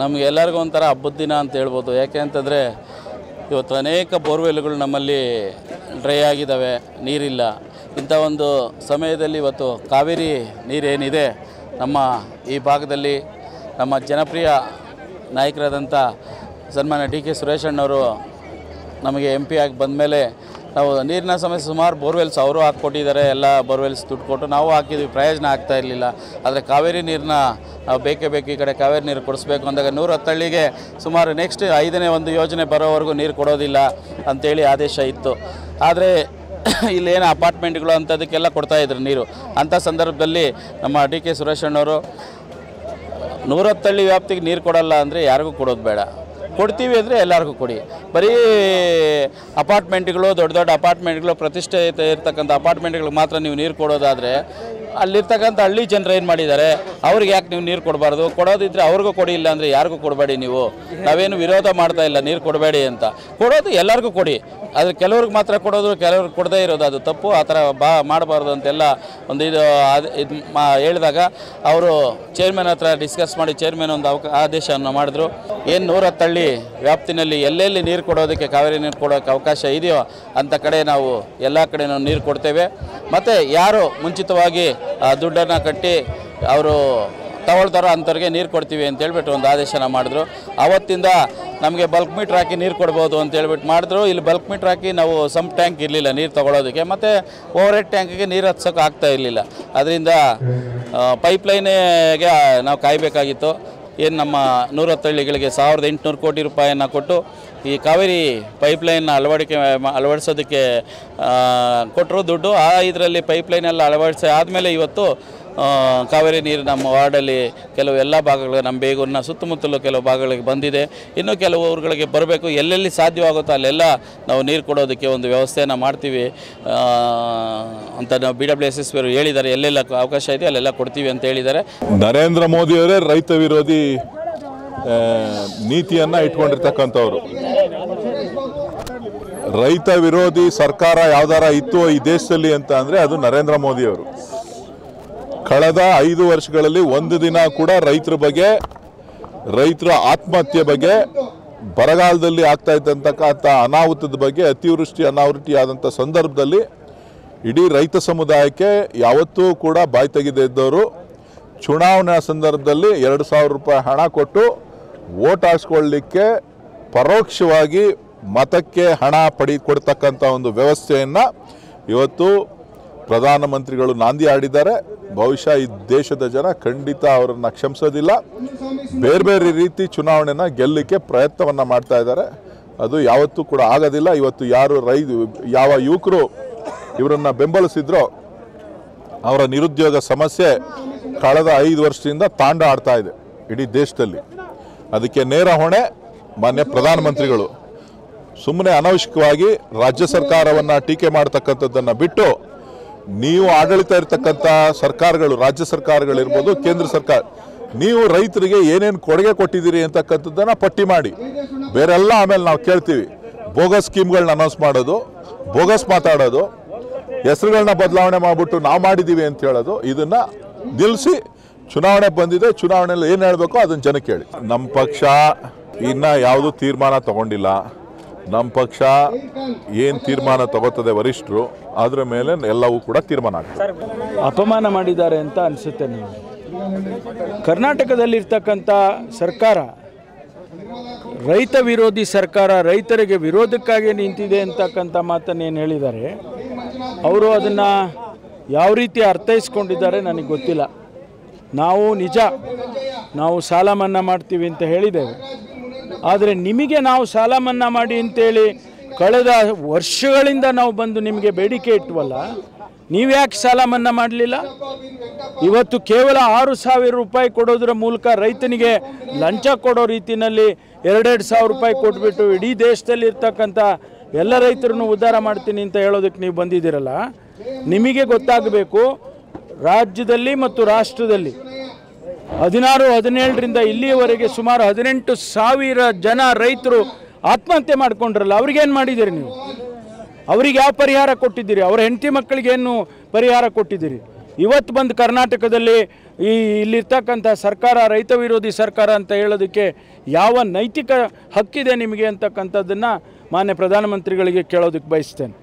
ನಮಗೆ ಎಲ್ಲರಿಗೂ ಒಂಥರ ಹಬ್ಬದ ದಿನ ಅಂತ ಹೇಳ್ಬೋದು. ಯಾಕೆ ಅಂತಂದರೆ ಇವತ್ತು ಅನೇಕ ಬೋರ್ವೆಲ್ಗಳು ನಮ್ಮಲ್ಲಿ ಡ್ರೈ ಆಗಿದ್ದಾವೆ, ನೀರಿಲ್ಲ. ಇಂಥ ಒಂದು ಸಮಯದಲ್ಲಿ ಇವತ್ತು ಕಾವೇರಿ ನೀರೇನಿದೆ, ನಮ್ಮ ಈ ಭಾಗದಲ್ಲಿ ನಮ್ಮ ಜನಪ್ರಿಯ ನಾಯಕರಾದಂಥ ಸನ್ಮಾನ್ಯ ಡಿ ಕೆ ಸುರೇಶಣ್ಣವರು ನಮಗೆ ಎಂ ಪಿ ಆಗಿ ಬಂದಮೇಲೆ ನಾವು ನೀರಿನ ಸಮಸ್ಯೆ ಸುಮಾರು ಬೋರ್ವೆಲ್ಸ್ ಅವರು ಹಾಕ್ಕೊಟ್ಟಿದ್ದಾರೆ, ಎಲ್ಲ ಬೋರ್ವೆಲ್ಸ್ ದುಡ್ಡು ಕೊಟ್ಟು. ನಾವು ಹಾಕಿದ್ವಿ, ಪ್ರಯೋಜನ ಆಗ್ತಾ ಇರಲಿಲ್ಲ. ಆದರೆ ಕಾವೇರಿ ನೀರನ್ನ ಬೇಕೇ ಬೇಕು, ಈ ಕಡೆ ಕಾವೇರಿ ನೀರು ಕೊಡಿಸ್ಬೇಕು ಅಂದಾಗ ನೂರ ಹತ್ತಳ್ಳಿಗೆ ಸುಮಾರು ನೆಕ್ಸ್ಟ್ ಐದನೇ ಒಂದು ಯೋಜನೆ ಬರೋವರೆಗೂ ನೀರು ಕೊಡೋದಿಲ್ಲ ಅಂತೇಳಿ ಆದೇಶ ಇತ್ತು. ಆದರೆ ಇಲ್ಲೇನು ಅಪಾರ್ಟ್ಮೆಂಟ್ಗಳು ಅಂಥದಕ್ಕೆಲ್ಲ ಕೊಡ್ತಾಯಿದ್ರು ನೀರು. ಅಂಥ ಸಂದರ್ಭದಲ್ಲಿ ನಮ್ಮ ಡಿ ಕೆ ಸುರೇಶಣ್ಣವರು ನೂರತ್ತಳ್ಳಿ ವ್ಯಾಪ್ತಿಗೆ ನೀರು ಕೊಡಲ್ಲ ಅಂದರೆ ಯಾರಿಗೂ ಕೊಡೋದು ಬೇಡ. ಕೊಡ್ತೀವಿ ಅಂದರೆ ಎಲ್ಲರಿಗೂ ಕೊಡಿ. ಬರೀ ಅಪಾರ್ಟ್ಮೆಂಟ್ಗಳು, ದೊಡ್ಡ ದೊಡ್ಡ ಅಪಾರ್ಟ್ಮೆಂಟ್ಗಳು, ಪ್ರತಿಷ್ಠೆ ಇರ್ತಕ್ಕಂಥ ಅಪಾರ್ಟ್ಮೆಂಟ್ಗಳಿಗೆ ಮಾತ್ರ ನೀವು ನೀರು ಕೊಡೋದಾದರೆ ಅಲ್ಲಿರ್ತಕ್ಕಂಥ ಹಳ್ಳಿ ಜನರು ಏನು ಮಾಡಿದ್ದಾರೆ? ಅವ್ರಿಗೆ ಯಾಕೆ ನೀವು ನೀರು ಕೊಡಬಾರ್ದು? ಕೊಡೋದಿದ್ರೆ ಅವ್ರಿಗೂ ಕೊಡಿ ಇಲ್ಲ ಅಂದರೆ ಯಾರಿಗೂ ಕೊಡಬೇಡಿ ನೀವು. ನಾವೇನು ವಿರೋಧ ಮಾಡ್ತಾ ಇಲ್ಲ, ನೀರು ಕೊಡಬೇಡಿ ಅಂತ. ಕೊಡೋದು ಎಲ್ಲರಿಗೂ ಕೊಡಿ. ಆದರೆ ಕೆಲವ್ರಿಗೆ ಮಾತ್ರ ಕೊಡೋದು, ಕೆಲವ್ರಿಗೆ ಕೊಡದೇ ಇರೋದು, ಅದು ತಪ್ಪು. ಆ ಥರ ಬಾ ಮಾಡಬಾರ್ದು ಅಂತೆಲ್ಲ ಒಂದು ಇದು ಆದ- ಇದು ಮಾ ಹೇಳಿದಾಗ ಅವರು ಚೇರ್ಮನ್ ಹತ್ರ ಡಿಸ್ಕಸ್ ಮಾಡಿ ಚೇರ್ಮನ್ ಒಂದು ಅವಕ, ಆದೇಶವನ್ನು ಮಾಡಿದ್ರು. ಏನು ನೂರ ಹತ್ತಳ್ಳಿ ವ್ಯಾಪ್ತಿನಲ್ಲಿ ಎಲ್ಲೆಲ್ಲಿ ನೀರು ಕೊಡೋದಕ್ಕೆ ಕಾವೇರಿ ನೀರು ಕೊಡೋಕ್ಕೆ ಅವಕಾಶ ಇದೆಯೋ ಅಂಥ ಕಡೆ ನಾವು ಎಲ್ಲ ಕಡೆ ನಾವು ನೀರು ಕೊಡ್ತೇವೆ. ಮತ್ತು ಯಾರು ಮುಂಚಿತವಾಗಿ ದುಡ್ಡನ್ನು ಕಟ್ಟಿ ಅವರು ತಗೊಳ್ತಾರೋ ಅಂಥವ್ರಿಗೆ ನೀರು ಕೊಡ್ತೀವಿ ಅಂತ ಹೇಳ್ಬಿಟ್ಟು ಒಂದು ಆದೇಶನ ಮಾಡಿದ್ರು. ಅವತ್ತಿಂದ ನಮಗೆ ಬಲ್ಕ್ ಮೀಟ್ರ್ ಹಾಕಿ ನೀರು ಕೊಡ್ಬೋದು ಅಂತ ಹೇಳ್ಬಿಟ್ಟು ಮಾಡಿದ್ರು. ಇಲ್ಲಿ ಬಲ್ಕ್ ಮೀಟ್ರ್ ಹಾಕಿ ನಾವು ಸಂಪ್ ಟ್ಯಾಂಕ್ ಇರಲಿಲ್ಲ ನೀರು ತಗೊಳ್ಳೋದಕ್ಕೆ ಮತ್ತು ಓವರ್ ಹೆಡ್ ಟ್ಯಾಂಕಿಗೆ ನೀರು ಹತ್ಸೋಕೆ ಆಗ್ತಾ ಇರಲಿಲ್ಲ. ಅದರಿಂದ ಪೈಪ್ಲೈನಿಗೆ ನಾವು ಕಾಯಬೇಕಾಗಿತ್ತು. ಏನು ನಮ್ಮ ನೂರತ್ತಳ್ಳಿಗಳಿಗೆ ಸಾವಿರದ ಎಂಟುನೂರು ಕೋಟಿ ರೂಪಾಯಿಯನ್ನು ಕೊಟ್ಟು ಈ ಕಾವೇರಿ ಪೈಪ್ಲೈನ್ ಅಳವಡಿಕೆ ಅಳವಡಿಸೋದಕ್ಕೆ ಕೊಟ್ಟರು ದುಡ್ಡು. ಆ, ಇದರಲ್ಲಿ ಪೈಪ್ಲೈನೆಲ್ಲ ಅಳವಡಿಸಿ ಆದಮೇಲೆ ಇವತ್ತು ಕಾವೇರಿ ನೀರು ನಮ್ಮ ವಾರ್ಡಲ್ಲಿ ಕೆಲವು ಎಲ್ಲ ಭಾಗಗಳಿಗೆ, ನಮ್ಮ ಬೇಗೂರಿನ ಸುತ್ತಮುತ್ತಲು ಕೆಲವು ಭಾಗಗಳಿಗೆ ಬಂದಿದೆ. ಇನ್ನು ಕೆಲವು ಊರುಗಳಿಗೆ ಬರಬೇಕು. ಎಲ್ಲೆಲ್ಲಿ ಸಾಧ್ಯವಾಗುತ್ತೋ ಅಲ್ಲೆಲ್ಲ ನಾವು ನೀರು ಕೊಡೋದಕ್ಕೆ ಒಂದು ವ್ಯವಸ್ಥೆಯನ್ನು ಮಾಡ್ತೀವಿ. ಅಂತ ನಾವು ಬಿ ಡಬ್ಲ್ಯೂ ಎಸ್ ಎಸ್ ಹೇಳಿದ್ದಾರೆ. ಎಲ್ಲೆಲ್ಲ ಅವಕಾಶ ಇದೆ, ಅಲ್ಲೆಲ್ಲ ಕೊಡ್ತೀವಿ ಅಂತ ಹೇಳಿದ್ದಾರೆ. ನರೇಂದ್ರ ಮೋದಿಯವರೇ ರೈತ ವಿರೋಧಿ ನೀತಿಯನ್ನ ಇಟ್ಕೊಂಡಿರ್ತಕ್ಕಂಥವ್ರು. ರೈತ ವಿರೋಧಿ ಸರ್ಕಾರ ಯಾವ್ದಾರ ಇತ್ತು ಈ ದೇಶದಲ್ಲಿ ಅಂತ ಅಂದರೆ ಅದು ನರೇಂದ್ರ ಮೋದಿಯವರು ಕಳೆದ ಐದು ವರ್ಷಗಳಲ್ಲಿ ಒಂದು ದಿನ ಕೂಡ ರೈತರ ಬಗ್ಗೆ, ರೈತರ ಆತ್ಮಹತ್ಯೆ ಬಗ್ಗೆ, ಬರಗಾಲದಲ್ಲಿ ಆಗ್ತಾ ಇದ್ದಂತಕ್ಕಂಥ ಅನಾಹುತದ ಬಗ್ಗೆ, ಅತಿವೃಷ್ಟಿ ಅನಾವೃಷ್ಟಿ ಆದಂಥ ಸಂದರ್ಭದಲ್ಲಿ ಇಡೀ ರೈತ ಸಮುದಾಯಕ್ಕೆ ಯಾವತ್ತೂ ಕೂಡ ಬಾಯಿ ತೆಗೆದೇ ಇದ್ದವರು, ಚುನಾವಣಾ ಸಂದರ್ಭದಲ್ಲಿ ಎರಡು ಸಾವಿರ ರೂಪಾಯಿ ಹಣ ಕೊಟ್ಟು ಓಟ್ ಹಾಕ್ಸ್ಕೊಳ್ಳಿಕ್ಕೆ ಪರೋಕ್ಷವಾಗಿ ಮತಕ್ಕೆ ಹಣ ಪಡಿ, ಕೊಡ್ತಕ್ಕಂಥ ಒಂದು ವ್ಯವಸ್ಥೆಯನ್ನು ಇವತ್ತು ಪ್ರಧಾನಮಂತ್ರಿಗಳು ನಾಂದಿ ಆಡಿದ್ದಾರೆ ಬಹುಶಃ ಈ ದೇಶದ ಜನ ಖಂಡಿತ ಅವರನ್ನು ಕ್ಷಮಿಸೋದಿಲ್ಲ. ಬೇರೆ ಬೇರೆ ರೀತಿ ಚುನಾವಣೆನ ಗೆಲ್ಲಕ್ಕೆ ಪ್ರಯತ್ನವನ್ನು ಮಾಡ್ತಾ ಇದ್ದಾರೆ. ಅದು ಯಾವತ್ತೂ ಕೂಡ ಆಗೋದಿಲ್ಲ. ಇವತ್ತು ಯಾರು ರೈ ಯಾವ ಯುವಕರು ಇವರನ್ನು ಬೆಂಬಲಿಸಿದ್ರೋ ಅವರ ನಿರುದ್ಯೋಗ ಸಮಸ್ಯೆ ಕಳೆದ ಐದು ವರ್ಷದಿಂದ ತಾಂಡ ಆಡ್ತಾ ಇದೆ ಇಡೀ ದೇಶದಲ್ಲಿ. ಅದಕ್ಕೆ ನೇರ ಹೊಣೆ ಮಾನ್ಯ ಪ್ರಧಾನಮಂತ್ರಿಗಳು. ಸುಮ್ಮನೆ ಅನವಶ್ಯಕವಾಗಿ ರಾಜ್ಯ ಸರ್ಕಾರವನ್ನು ಟೀಕೆ ಮಾಡ್ತಕ್ಕಂಥದ್ದನ್ನು ಬಿಟ್ಟು ನೀವು ಆಡಳಿತ ಇರತಕ್ಕಂಥ ಸರ್ಕಾರಗಳು, ರಾಜ್ಯ ಸರ್ಕಾರಗಳಿರ್ಬೋದು ಕೇಂದ್ರ ಸರ್ಕಾರ, ನೀವು ರೈತರಿಗೆ ಏನೇನು ಕೊಡುಗೆ ಕೊಟ್ಟಿದ್ದೀರಿ ಅಂತಕ್ಕಂಥದ್ದನ್ನು ಪಟ್ಟಿ ಮಾಡಿ. ಬೇರೆಲ್ಲ ಆಮೇಲೆ ನಾವು ಕೇಳ್ತೀವಿ. ಬೋಗಸ್ ಸ್ಕೀಮ್ಗಳನ್ನ ಅನೌನ್ಸ್ ಮಾಡೋದು, ಬೋಗಸ್ ಮಾತಾಡೋದು ಹೆಸರುಗಳನ್ನ ಬದಲಾವಣೆ ಮಾಡಿಬಿಟ್ಟು ನಾವು ಮಾಡಿದ್ದೀವಿ ಅಂತ ಹೇಳೋದು, ಇದನ್ನು ನಿಲ್ಲಿಸಿ ಚುನಾವಣೆ ಬಂದಿದೆ, ಚುನಾವಣೆಯಲ್ಲಿ ಏನು ಹೇಳಬೇಕು ಅದನ್ನು ಜನಕ್ಕೆ ಹೇಳಿ ನಮ್ಮ ಪಕ್ಷ ಇನ್ನ ಯಾವುದೂ ತೀರ್ಮಾನ ತಗೊಂಡಿಲ್ಲ. ನಮ್ಮ ಪಕ್ಷ ಏನು ತೀರ್ಮಾನ ತಗೋತದೆ ವರಿಷ್ಠರು ಅದರ ಮೇಲೆ ಎಲ್ಲವೂ ಕೂಡ ತೀರ್ಮಾನ ಆಗ್ತದೆ. ಅಪಮಾನ ಮಾಡಿದ್ದಾರೆ ಅಂತ ಅನಿಸುತ್ತೆ ನೀವು ಕರ್ನಾಟಕದಲ್ಲಿರ್ತಕ್ಕಂಥ ಸರ್ಕಾರ, ರೈತ ವಿರೋಧಿ ಸರ್ಕಾರ ರೈತರಿಗೆ ವಿರೋಧಕ್ಕಾಗಿ ನಿಂತಿದೆ ಅಂತಕ್ಕಂಥ ಏನು ಹೇಳಿದ್ದಾರೆ? ಅವರು ಅದನ್ನು ಯಾವ ರೀತಿ ಅರ್ಥೈಸ್ಕೊಂಡಿದ್ದಾರೆ ನನಗೆ ಗೊತ್ತಿಲ್ಲ. ನಾವು ನಿಜ, ನಾವು ಸಾಲ ಮನ್ನಾ ಮಾಡ್ತೀವಿ ಅಂತ ಹೇಳಿದ್ದೇವೆ. ಆದರೆ ನಿಮಗೆ ನಾವು ಸಾಲ ಮನ್ನಾ ಮಾಡಿ ಅಂತೇಳಿ ಕಳೆದ ವರ್ಷಗಳಿಂದ ನಾವು ಬಂದು ನಿಮಗೆ ಬೇಡಿಕೆ ಇಟ್ವಲ್ಲ, ನೀವು ಯಾಕೆ ಸಾಲ ಮನ್ನಾ ಮಾಡಲಿಲ್ಲ? ಇವತ್ತು ಕೇವಲ ಆರು ಸಾವಿರ ರೂಪಾಯಿ ಕೊಡೋದ್ರ ಮೂಲಕ ರೈತನಿಗೆ ಲಂಚ ಕೊಡೋ ರೀತಿಯಲ್ಲಿ ಎರಡೆರಡು ಸಾವಿರ ರೂಪಾಯಿ ಕೊಟ್ಬಿಟ್ಟು ಇಡೀ ದೇಶದಲ್ಲಿ ಇರ್ತಕ್ಕಂಥ ಎಲ್ಲ ರೈತರನ್ನು ಉದ್ಧಾರ ಮಾಡ್ತೀನಿ ಅಂತ ಹೇಳೋದಕ್ಕೆ ನೀವು ಬಂದಿದ್ದೀರಲ್ಲ, ನಿಮಗೆ ಗೊತ್ತಾಗಬೇಕು, ರಾಜ್ಯದಲ್ಲಿ ಮತ್ತು ರಾಷ್ಟ್ರದಲ್ಲಿ ಹದಿನಾರು, ಹದಿನೇಳರಿಂದ ಇಲ್ಲಿಯವರೆಗೆ ಸುಮಾರು ಹದಿನೆಂಟು ಸಾವಿರ ಜನ ರೈತರು ಆತ್ಮಹತ್ಯೆ ಮಾಡ್ಕೊಂಡ್ರಲ್ಲ ಅವ್ರಿಗೇನು ಮಾಡಿದ್ದೀರಿ ನೀವು? ಅವ್ರಿಗೆ ಯಾವ ಪರಿಹಾರ ಕೊಟ್ಟಿದ್ದೀರಿ? ಅವರ ಹೆಂಡತಿ ಮಕ್ಕಳಿಗೇನು ಪರಿಹಾರ ಕೊಟ್ಟಿದ್ದೀರಿ? ಇವತ್ತು ಬಂದು ಕರ್ನಾಟಕದಲ್ಲಿ ಈ ಇಲ್ಲಿರ್ತಕ್ಕಂಥ ಸರ್ಕಾರ, ರೈತ ವಿರೋಧಿ ಸರ್ಕಾರ ಅಂತ ಹೇಳೋದಕ್ಕೆ ಯಾವ ನೈತಿಕ ಹಕ್ಕಿದೆ ನಿಮಗೆ ಅಂತಕ್ಕಂಥದ್ದನ್ನು ಮಾನ್ಯ ಪ್ರಧಾನಮಂತ್ರಿಗಳಿಗೆ ಕೇಳೋದಕ್ಕೆ ಬಯಸ್ತೇನೆ.